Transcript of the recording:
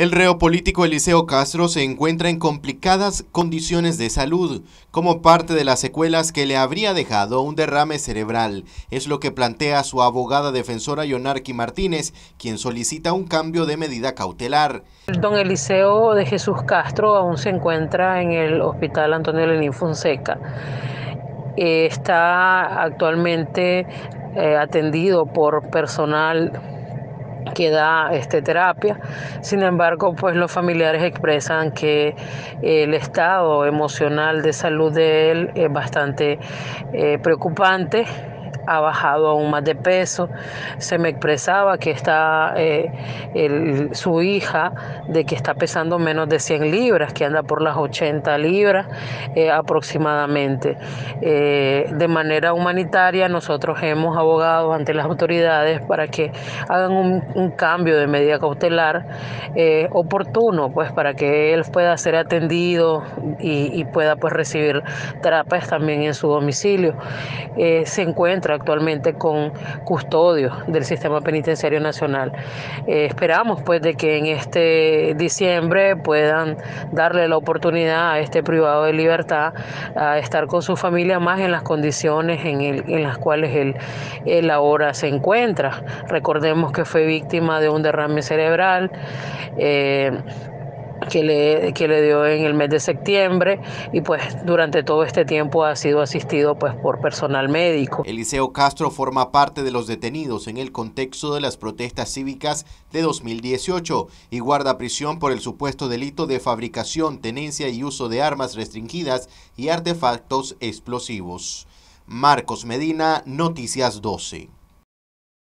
El reo político Eliseo Castro se encuentra en complicadas condiciones de salud como parte de las secuelas que le habría dejado un derrame cerebral. Es lo que plantea su abogada defensora Yonarqui Martínez, quien solicita un cambio de medida cautelar. Don Eliseo de Jesús Castro aún se encuentra en el Hospital Antonio Lenín Fonseca. Eh, está actualmente eh, atendido por personal que da este, terapia. Sin embargo, pues los familiares expresan que el estado emocional de salud de él es bastante eh, preocupante ha bajado aún más de peso. Se me expresaba que está eh, su hija, de que está pesando menos de 100 libras, que anda por las 80 libras eh, aproximadamente. Eh, de manera humanitaria, nosotros hemos abogado ante las autoridades para que hagan un, cambio de medida cautelar oportuno, pues para que él pueda ser atendido y, y pueda pues recibir terapias también en su domicilio. se encuentra actualmente con custodio del sistema penitenciario nacional. Eh, esperamos pues de que en este diciembre puedan darle la oportunidad a este privado de libertad a estar con su familia más en las condiciones en, en las cuales él, él ahora se encuentra. Recordemos que fue víctima de un derrame cerebral. Eh, que le, que le dio en el mes de septiembre y pues durante todo este tiempo ha sido asistido pues por personal médico. Eliseo Castro forma parte de los detenidos en el contexto de las protestas cívicas de 2018 y guarda prisión por el supuesto delito de fabricación, tenencia y uso de armas restringidas y artefactos explosivos. Marcos Medina, Noticias 12.